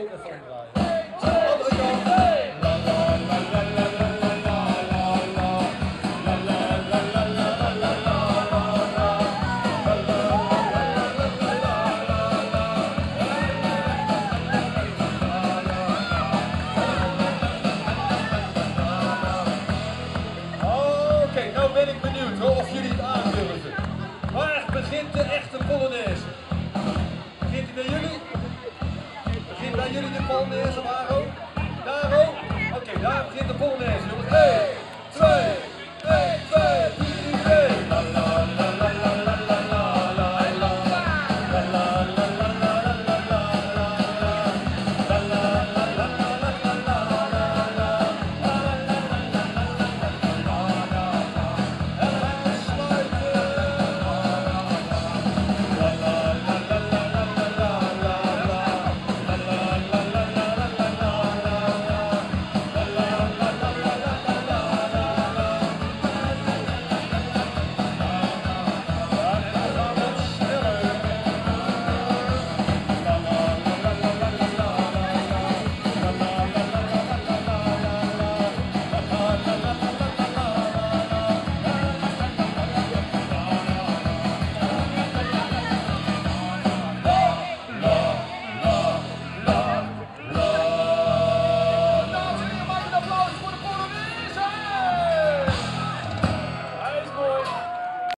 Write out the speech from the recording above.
Oké, nou ben ik benieuwd hoor, of jullie het aandurven. Waar begint de echte Polonaise? Polonaise, Maro? Daar ook? Oké, okay, daar begint de Polonaise.